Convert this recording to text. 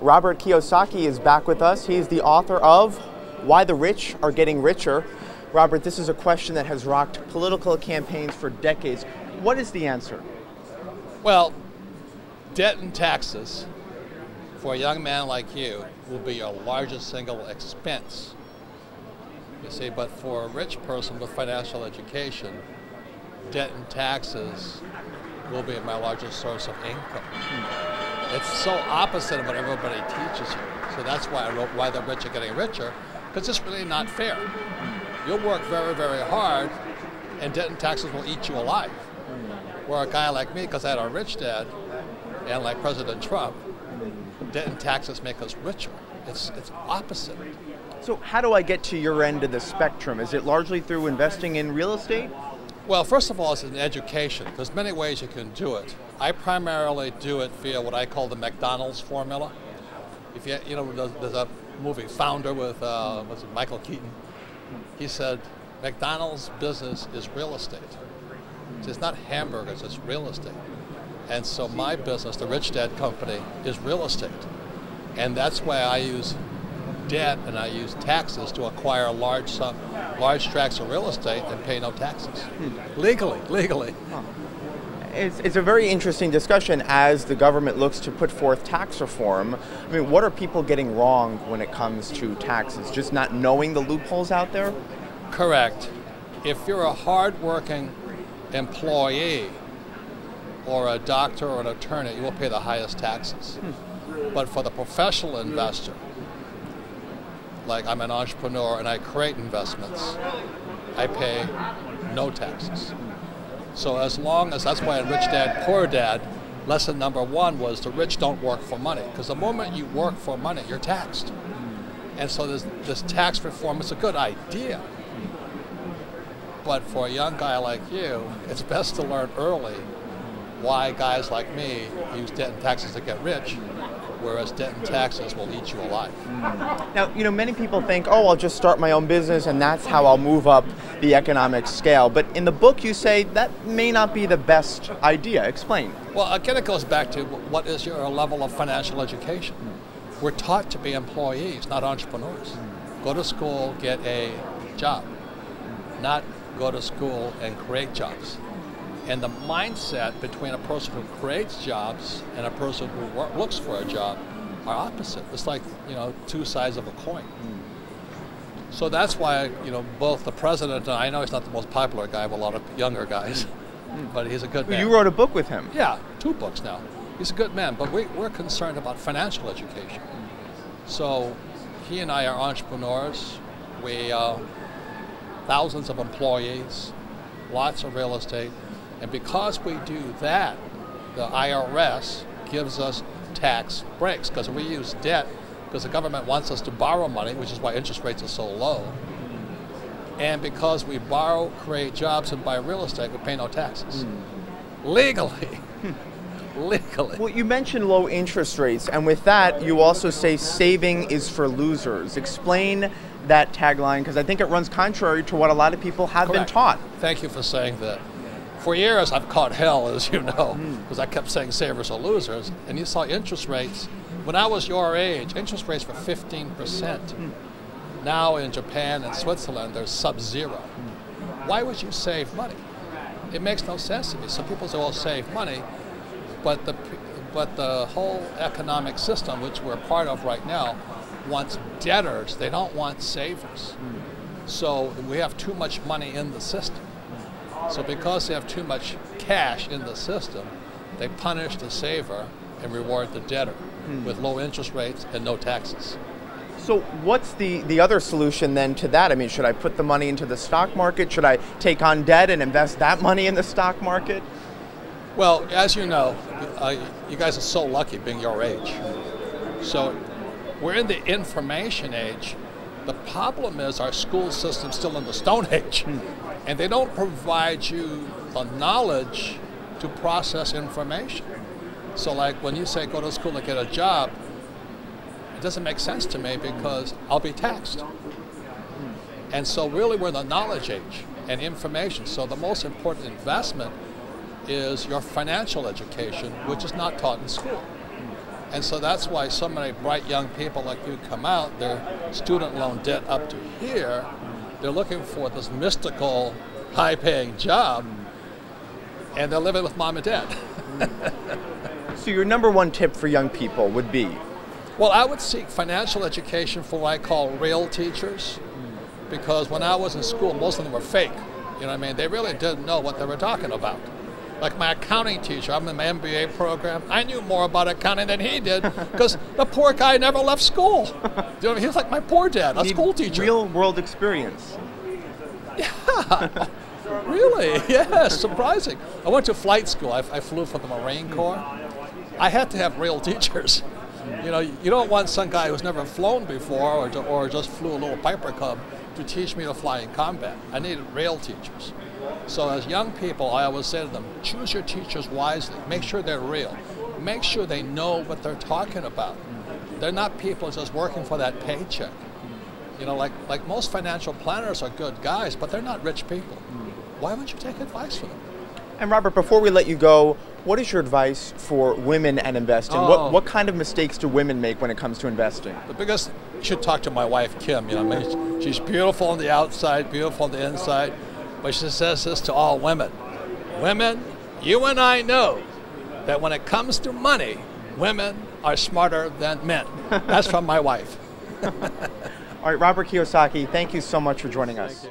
Robert Kiyosaki is back with us. He's the author of Why the Rich Are Getting Richer. Robert, this is a question that has rocked political campaigns for decades. What is the answer? Well, debt and taxes for a young man like you will be your largest single expense. You see, but for a rich person with financial education, debt and taxes will be my largest source of income. It's so opposite of what everybody teaches you. So that's why I wrote Why the Rich Are Getting Richer, because it's really not fair. You'll work very, very hard, and debt and taxes will eat you alive. Where a guy like me, because I had a rich dad, and like President Trump, debt and taxes make us richer. It's, it's opposite. So, how do I get to your end of the spectrum? Is it largely through investing in real estate? Well, first of all, it's an education. There's many ways you can do it. I primarily do it via what I call the McDonald's formula. If you, you know, there's, a movie Founder with uh, was it Michael Keaton. He said, McDonald's business is real estate. It's not hamburgers, it's real estate. And so my business, the Rich Dad Company, is real estate. And that's why I use debt and I use taxes to acquire large sum, large tracts of real estate and pay no taxes. Hmm. Legally, legally. Huh. It's, it's a very interesting discussion as the government looks to put forth tax reform. I mean, what are people getting wrong when it comes to taxes? Just not knowing the loopholes out there? Correct. If you're a hardworking employee or a doctor or an attorney, you will pay the highest taxes. Hmm. But for the professional investor, like I'm an entrepreneur and I create investments, I pay no taxes. So as long as that's why in Rich Dad Poor Dad, lesson number one was the rich don't work for money because the moment you work for money, you're taxed. And so this, this tax reform is a good idea. But for a young guy like you, it's best to learn early why guys like me use debt and taxes to get rich whereas debt and taxes will eat you alive. Now, you know, many people think, oh, I'll just start my own business and that's how I'll move up the economic scale. But in the book, you say that may not be the best idea. Explain. Well, again, it goes back to what is your level of financial education? We're taught to be employees, not entrepreneurs. Go to school, get a job, not go to school and create jobs. And the mindset between a person who creates jobs and a person who looks for a job are opposite. It's like, you know, two sides of a coin. Mm. So that's why, you know, both the president and I know he's not the most popular guy with a lot of younger guys, mm. but he's a good man. You wrote a book with him. Yeah, two books now. He's a good man, but we, we're concerned about financial education. So he and I are entrepreneurs. We, uh, thousands of employees, lots of real estate, and because we do that, the IRS gives us tax breaks because we use debt because the government wants us to borrow money, which is why interest rates are so low. And because we borrow, create jobs, and buy real estate, we pay no taxes. Mm. Legally. Legally. Well, you mentioned low interest rates, and with that, you also say saving is for losers. Explain that tagline because I think it runs contrary to what a lot of people have Correct. been taught. Thank you for saying that for years I've caught hell, as you know, because mm. I kept saying savers are losers. And you saw interest rates, when I was your age, interest rates were 15%. Mm. Now in Japan and Switzerland, they're sub zero. Mm. Why would you save money? It makes no sense to me. Some people say, well, save money, but the, but the whole economic system, which we're part of right now, wants debtors. They don't want savers. So we have too much money in the system. So because they have too much cash in the system, they punish the saver and reward the debtor hmm. with low interest rates and no taxes. So what's the, the other solution then to that? I mean, should I put the money into the stock market? Should I take on debt and invest that money in the stock market? Well, as you know, uh, you guys are so lucky being your age. So we're in the information age. The problem is our school system's still in the Stone Age. Hmm and they don't provide you the knowledge to process information. So, like when you say go to school to get a job, it doesn't make sense to me because I'll be taxed. And so, really, we're in the knowledge age and information. So, the most important investment is your financial education, which is not taught in school. And so that's why so many bright young people like you come out, their student loan debt up to here, they're looking for this mystical, high paying job, and they're living with mom and dad. So your number one tip for young people would be Well, I would seek financial education for what I call real teachers, because when I was in school, most of them were fake. You know what I mean? They really didn't know what they were talking about. Like my accounting teacher, I'm in my MBA program. I knew more about accounting than he did because the poor guy never left school. You know what I mean? He was like my poor dad, a Need school teacher. Real world experience. Yeah. Really? Yeah, surprising. I went to flight school. I, I flew for the Marine hmm. Corps. I had to have real teachers. You know, you don't want some guy who's never flown before or, or just flew a little Piper Cub to teach me to fly in combat. I needed real teachers. So as young people, I always say to them, choose your teachers wisely. Make sure they're real. Make sure they know what they're talking about. They're not people just working for that paycheck. You know, like, like most financial planners are good guys, but they're not rich people. Why wouldn't you take advice from them? And Robert, before we let you go, what is your advice for women and investing? Oh. What, what kind of mistakes do women make when it comes to investing? The biggest, you should talk to my wife, Kim. You know, I mean, she's beautiful on the outside, beautiful on the inside, but she says this to all women. Women, you and I know that when it comes to money, women are smarter than men. That's from my wife. All right, Robert Kiyosaki, thank you so much for joining us.